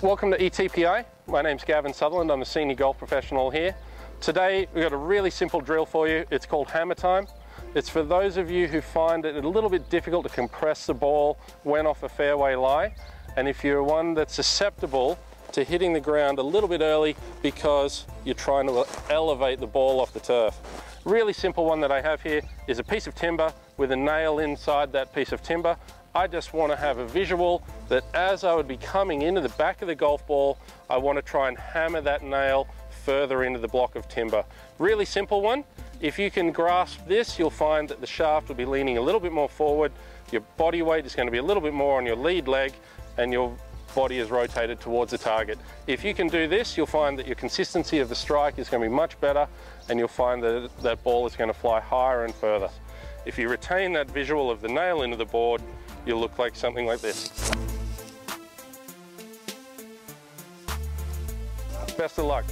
Welcome to ETPI. My name's Gavin Sutherland. I'm a senior golf professional here. Today we've got a really simple drill for you. It's called hammer time. It's for those of you who find it a little bit difficult to compress the ball when off a fairway lie. And if you're one that's susceptible to hitting the ground a little bit early because you're trying to elevate the ball off the turf. Really simple one that I have here is a piece of timber with a nail inside that piece of timber. I just want to have a visual that as I would be coming into the back of the golf ball, I want to try and hammer that nail further into the block of timber. Really simple one. If you can grasp this, you'll find that the shaft will be leaning a little bit more forward. Your body weight is going to be a little bit more on your lead leg and your body is rotated towards the target. If you can do this, you'll find that your consistency of the strike is going to be much better and you'll find that that ball is going to fly higher and further. If you retain that visual of the nail into the board, you'll look like something like this. Best of luck.